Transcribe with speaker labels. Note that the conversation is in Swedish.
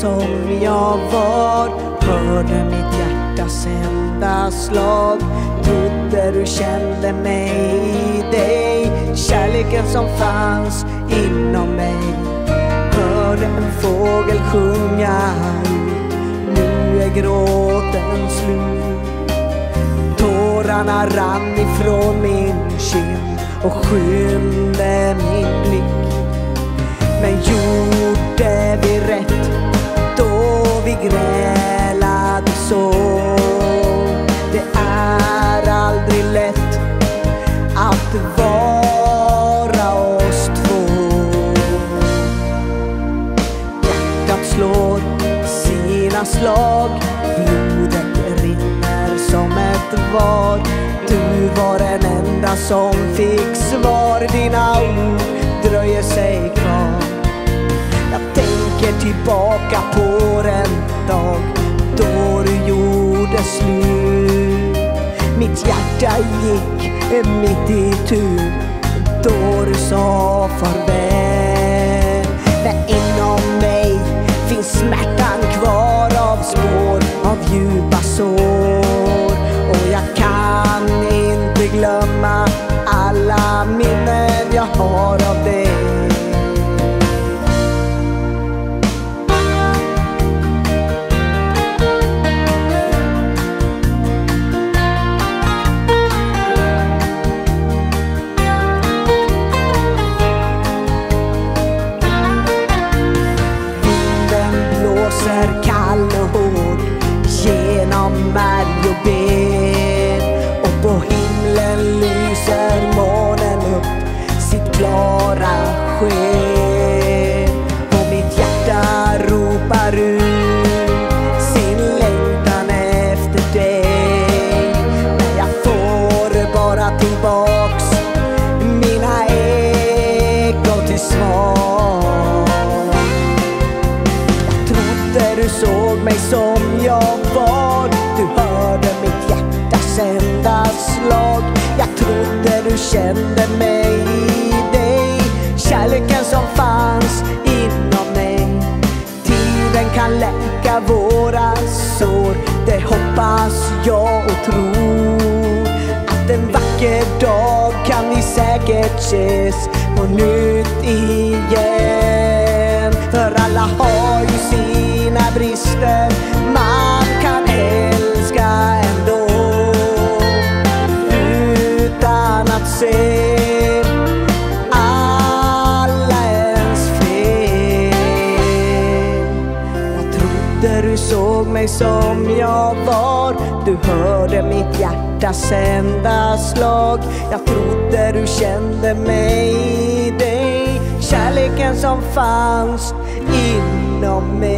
Speaker 1: som jag var. Hörde mitt hjärtas enda slag. Trodde du kände mig i dig. Kärleken som fanns inom mig. Hörde en fågel sjunga. Ut Nu är gråten slut. Tårarna rann ifrån min kind och skymde min blick. Slag. Blodet rinner som ett vad. Du var den enda som fick svar. Dina ord dröjer sig kvar. Jag tänker tillbaka på den dag då du gjorde slut. Mitt hjärta gick mitt i tur då du sa farväl. Jag har av klara och mitt hjärta ropar ut sin längtan efter dig. Men jag får bara tillbaks mina ekon till svar Jag trodde du såg mig som jag var. Du hörde mitt hjärtas enda slag. Jag trodde du kände mig. Kärleken som fanns inom mig. Tiden kan läka våra sår. Det hoppas jag och tror. Att en vacker dag kan vi säkert ses på nytt igen. För alla har ju sina brister. Jag trodde du såg mig som jag var. Du hörde mitt hjärtas enda slag. Jag trodde du kände mig i dig. Kärleken som fanns inom mig.